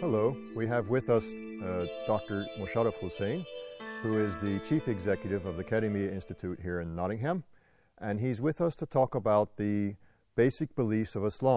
Hello, we have with us uh, Dr. Musharraf Hussain, who is the Chief Executive of the Karimia Institute here in Nottingham, and he's with us to talk about the basic beliefs of Islam.